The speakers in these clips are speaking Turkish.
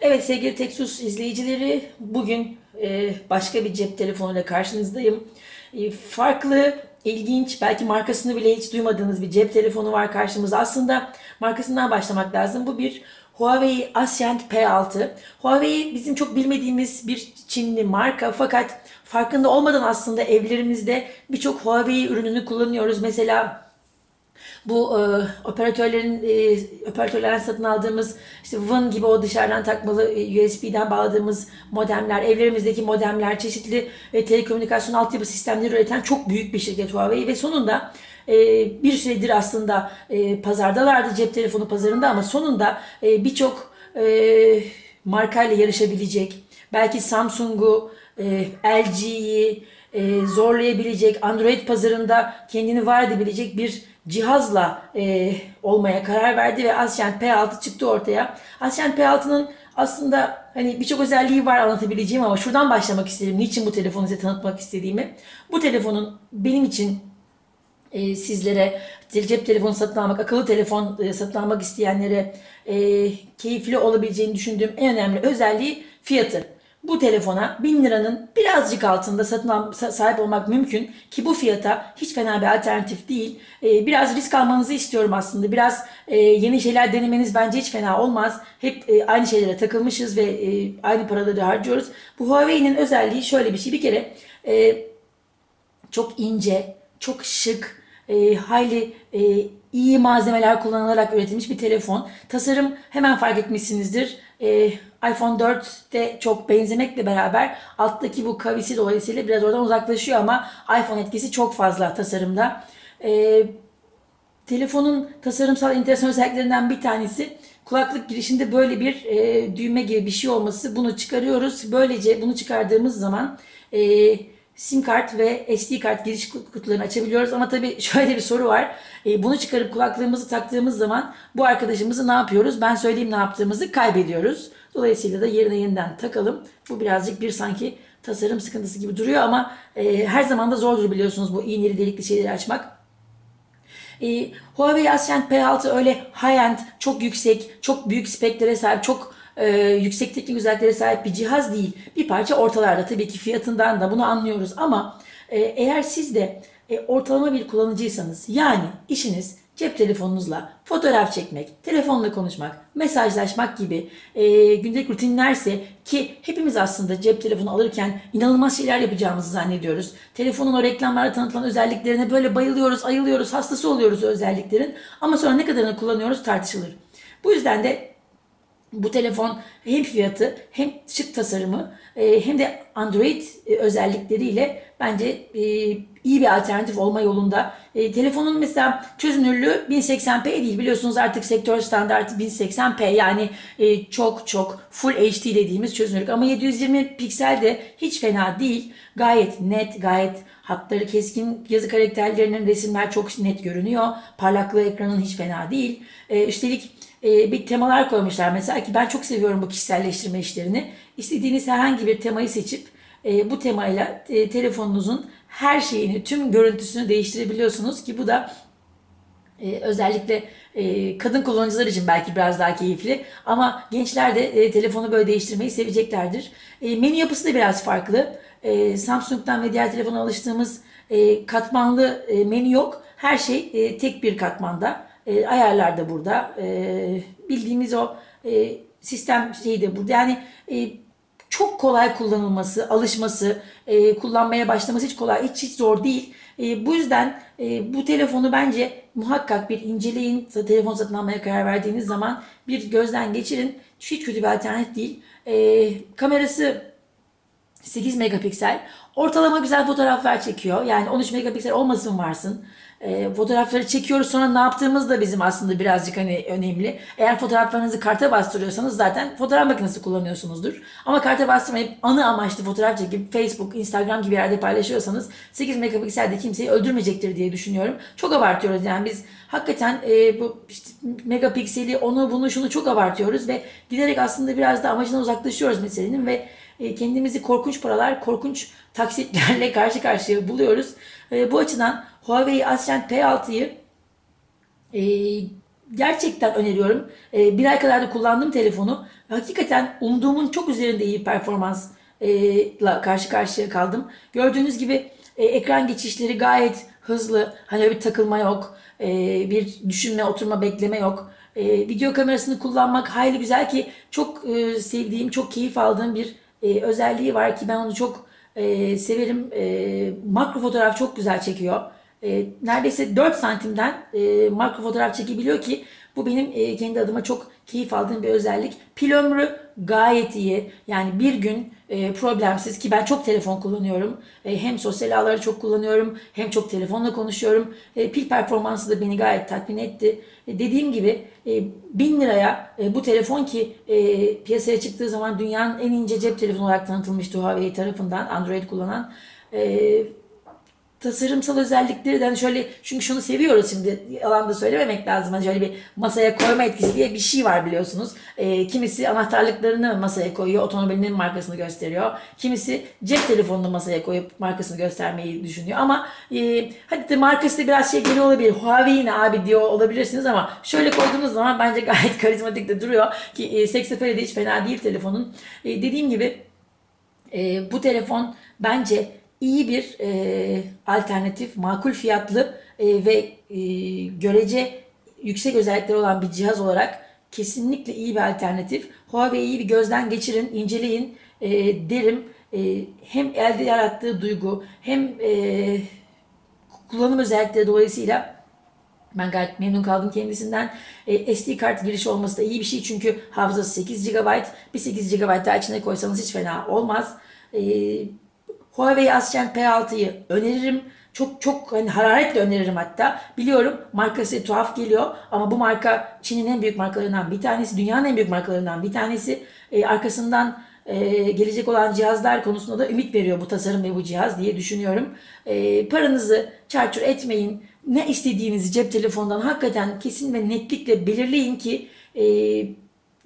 Evet sevgili Teksus izleyicileri bugün e, başka bir cep telefonuyla karşınızdayım. E, farklı, ilginç, belki markasını bile hiç duymadığınız bir cep telefonu var karşımızda. Aslında markasından başlamak lazım. Bu bir Huawei Ascend P6. Huawei bizim çok bilmediğimiz bir Çinli marka fakat farkında olmadan aslında evlerimizde birçok Huawei ürününü kullanıyoruz. Mesela bu e, operatörlerin e, operatörlerden satın aldığımız işte WIN gibi o dışarıdan takmalı e, USB'den bağladığımız modemler, evlerimizdeki modemler, çeşitli e, telekomünikasyon altyapı sistemleri üreten çok büyük bir şirket Huawei ve sonunda e, bir süredir aslında e, pazardalardı cep telefonu pazarında ama sonunda e, birçok e, markayla yarışabilecek, belki Samsung'u, e, LG'yi e, zorlayabilecek, Android pazarında kendini var edebilecek bir cihazla e, olmaya karar verdi ve Ascend P6 çıktı ortaya. Ascend P6'nın aslında hani birçok özelliği var anlatabileceğim ama şuradan başlamak istedim. Niçin bu telefonu size tanıtmak istediğimi. Bu telefonun benim için e, sizlere cep telefonu satın almak, akıllı telefon e, satın almak isteyenlere e, keyifli olabileceğini düşündüğüm en önemli özelliği fiyatı bu telefona 1000 liranın birazcık altında satın al, sahip olmak mümkün ki bu fiyata hiç fena bir alternatif değil. Ee, biraz risk almanızı istiyorum aslında. Biraz e, yeni şeyler denemeniz bence hiç fena olmaz. Hep e, aynı şeylere takılmışız ve e, aynı paraları harcıyoruz. Bu Huawei'nin özelliği şöyle bir şey. Bir kere e, çok ince, çok şık, e, hayli e, iyi malzemeler kullanılarak üretilmiş bir telefon. Tasarım hemen fark etmişsinizdir. E, iPhone 4'te çok benzemekle beraber alttaki bu kavisi dolayısıyla biraz oradan uzaklaşıyor ama iPhone etkisi çok fazla tasarımda. E, telefonun tasarımsal enteresan özelliklerinden bir tanesi kulaklık girişinde böyle bir e, düğme gibi bir şey olması. Bunu çıkarıyoruz. Böylece bunu çıkardığımız zaman e, sim kart ve SD kart giriş kutularını açabiliyoruz. Ama tabii şöyle bir soru var. E, bunu çıkarıp kulaklığımızı taktığımız zaman bu arkadaşımızı ne yapıyoruz? Ben söyleyeyim ne yaptığımızı kaybediyoruz. Dolayısıyla da yerine yeniden takalım. Bu birazcık bir sanki tasarım sıkıntısı gibi duruyor ama e, her zaman da zordur biliyorsunuz bu iğneli delikli şeyleri açmak. E, Huawei Ascend P6 öyle high-end, çok yüksek, çok büyük speklere sahip, çok e, yüksek teknik özelliklere sahip bir cihaz değil. Bir parça ortalarda tabii ki fiyatından da bunu anlıyoruz ama e, eğer siz de e, ortalama bir kullanıcıysanız yani işiniz cep telefonunuzla fotoğraf çekmek, telefonla konuşmak, mesajlaşmak gibi e, gündelik rutinlerse ki hepimiz aslında cep telefonu alırken inanılmaz şeyler yapacağımızı zannediyoruz. Telefonun o reklamlarda tanıtılan özelliklerine böyle bayılıyoruz, ayılıyoruz, hastası oluyoruz o özelliklerin ama sonra ne kadarını kullanıyoruz tartışılır. Bu yüzden de bu telefon hem fiyatı hem şık tasarımı e, hem de Android e, özellikleriyle bence e, iyi bir alternatif olma yolunda. Telefonun mesela çözünürlüğü 1080p değil biliyorsunuz artık sektör standartı 1080p yani çok çok full HD dediğimiz çözünürlük ama 720 piksel de hiç fena değil. Gayet net, gayet hatları keskin, yazı karakterlerinin resimler çok net görünüyor. Parlaklığı ekranın hiç fena değil. Üstelik e, bir temalar koymuşlar. Mesela ki ben çok seviyorum bu kişiselleştirme işlerini. İstediğiniz herhangi bir temayı seçip e, bu temayla e, telefonunuzun her şeyini, tüm görüntüsünü değiştirebiliyorsunuz ki bu da e, özellikle e, kadın kullanıcılar için belki biraz daha keyifli ama gençler de e, telefonu böyle değiştirmeyi seveceklerdir. E, menü yapısı da biraz farklı. E, Samsung'dan ve diğer telefona alıştığımız e, katmanlı e, menü yok. Her şey e, tek bir katmanda. E, ayarlar da burada. E, bildiğimiz o e, sistem şeyi de burada. Yani e, çok kolay kullanılması, alışması, e, kullanmaya başlaması hiç kolay, hiç hiç zor değil. E, bu yüzden e, bu telefonu bence muhakkak bir inceleyin. Telefon satın almaya karar verdiğiniz zaman bir gözden geçirin. Hiç kötü bir alternatif değil. E, kamerası 8 megapiksel. Ortalama güzel fotoğraflar çekiyor. Yani 13 megapiksel olmasın varsın e, fotoğrafları çekiyoruz sonra ne yaptığımız da bizim aslında birazcık hani önemli. Eğer fotoğraflarınızı karta bastırıyorsanız zaten fotoğraf makinesi kullanıyorsunuzdur. Ama karta bastırmayıp anı amaçlı fotoğraf çekip Facebook, Instagram gibi yerde paylaşıyorsanız 8 megapikselde kimseyi öldürmeyecektir diye düşünüyorum. Çok abartıyoruz yani biz hakikaten e, bu işte megapikseli onu bunu şunu çok abartıyoruz ve giderek aslında biraz da amacına uzaklaşıyoruz meselenin ve kendimizi korkunç paralar, korkunç taksitlerle karşı karşıya buluyoruz. E, bu açıdan Huawei Ascend P6'yı e, gerçekten öneriyorum. E, bir ay kadar da kullandığım telefonu. Hakikaten umduğumun çok üzerinde iyi performansla karşı karşıya kaldım. Gördüğünüz gibi e, ekran geçişleri gayet hızlı. Hani bir takılma yok. E, bir düşünme, oturma, bekleme yok. E, video kamerasını kullanmak hayli güzel ki çok e, sevdiğim, çok keyif aldığım bir e, özelliği var ki ben onu çok e, severim. E, makro fotoğraf çok güzel çekiyor. E, neredeyse 4 santimden e, makro fotoğraf çekebiliyor ki bu benim e, kendi adıma çok keyif aldığım bir özellik. Pil ömrü gayet iyi. Yani bir gün e, problemsiz ki ben çok telefon kullanıyorum. E, hem sosyal ağları çok kullanıyorum hem çok telefonla konuşuyorum. E, pil performansı da beni gayet tatmin etti. E, dediğim gibi e, 1000 liraya e, bu telefon ki e, piyasaya çıktığı zaman dünyanın en ince cep telefonu olarak tanıtılmıştı Huawei tarafından Android kullanan. E, tasarımsal özellikleri de hani şöyle çünkü şunu seviyoruz şimdi yalan da söylememek lazım. Hani şöyle bir masaya koyma etkisi diye bir şey var biliyorsunuz. E, kimisi anahtarlıklarını masaya koyuyor, otomobilinin markasını gösteriyor. Kimisi cep telefonunu masaya koyup markasını göstermeyi düşünüyor. Ama e, hadi de markası da biraz şey geliyor olabilir. Huawei ne abi diyor olabilirsiniz ama şöyle koyduğunuz zaman bence gayet karizmatik de duruyor. Ki e, seksapeli de hiç fena değil telefonun. E, dediğim gibi e, bu telefon bence iyi bir e, alternatif, makul fiyatlı e, ve e, görece yüksek özellikleri olan bir cihaz olarak kesinlikle iyi bir alternatif. Huawei'yi bir gözden geçirin, inceleyin e, derim. E, hem elde yarattığı duygu hem e, kullanım özellikleri dolayısıyla ben gayet memnun kaldım kendisinden. E, SD kart girişi olması da iyi bir şey çünkü hafızası 8 GB. Bir 8 GB daha içine koysanız hiç fena olmaz. E, Huawei Ascend P6'yı öneririm. Çok çok hani hararetle öneririm hatta. Biliyorum markası tuhaf geliyor ama bu marka Çin'in en büyük markalarından bir tanesi, dünyanın en büyük markalarından bir tanesi. E, arkasından e, gelecek olan cihazlar konusunda da ümit veriyor bu tasarım ve bu cihaz diye düşünüyorum. E, paranızı çarçur etmeyin. Ne istediğinizi cep telefonundan hakikaten kesin ve netlikle belirleyin ki e,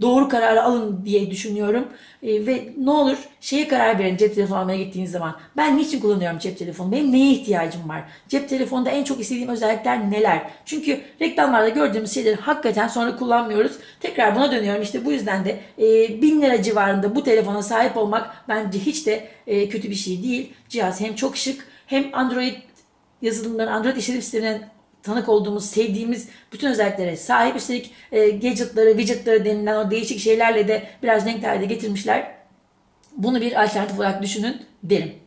doğru kararı alın diye düşünüyorum. E, ve ne olur şeye karar verin cep telefonu almaya gittiğiniz zaman. Ben niçin kullanıyorum cep telefonu? Benim neye ihtiyacım var? Cep telefonunda en çok istediğim özellikler neler? Çünkü reklamlarda gördüğümüz şeyleri hakikaten sonra kullanmıyoruz. Tekrar buna dönüyorum. İşte bu yüzden de e, 1000 lira civarında bu telefona sahip olmak bence hiç de e, kötü bir şey değil. Cihaz hem çok şık hem Android yazılımların, Android işletim sisteminin tanık olduğumuz, sevdiğimiz bütün özelliklere sahip. Üstelik e, gadgetları, widgetları denilen o değişik şeylerle de biraz renk de getirmişler. Bunu bir alternatif olarak düşünün derim.